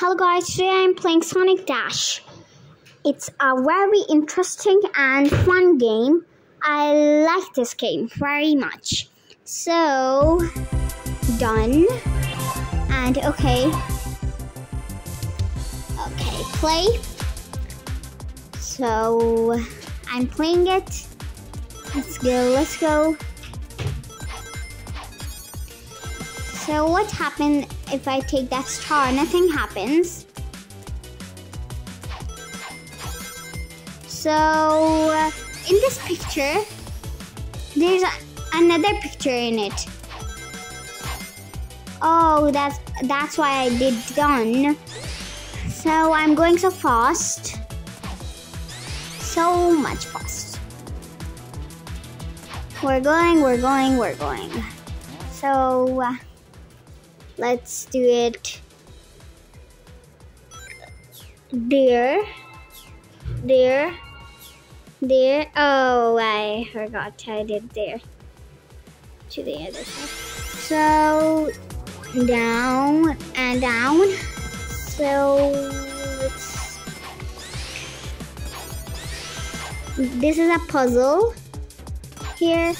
Hello guys, today I'm playing Sonic Dash. It's a very interesting and fun game. I like this game very much. So, done. And okay. Okay, play. So, I'm playing it. Let's go, let's go. So what happens if I take that star? Nothing happens. So uh, in this picture, there's another picture in it. Oh, that's that's why I did done. So I'm going so fast. So much fast. We're going, we're going, we're going. So uh, let's do it there there there. Oh i forgot i did there to the other side. So down and down. So let's this is a puzzle here.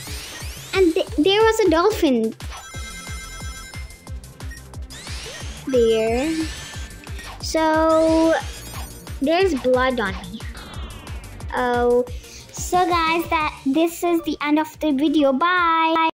And th there was a dolphin there. So there's blood on me. Oh, so guys, that this is the end of the video. Bye.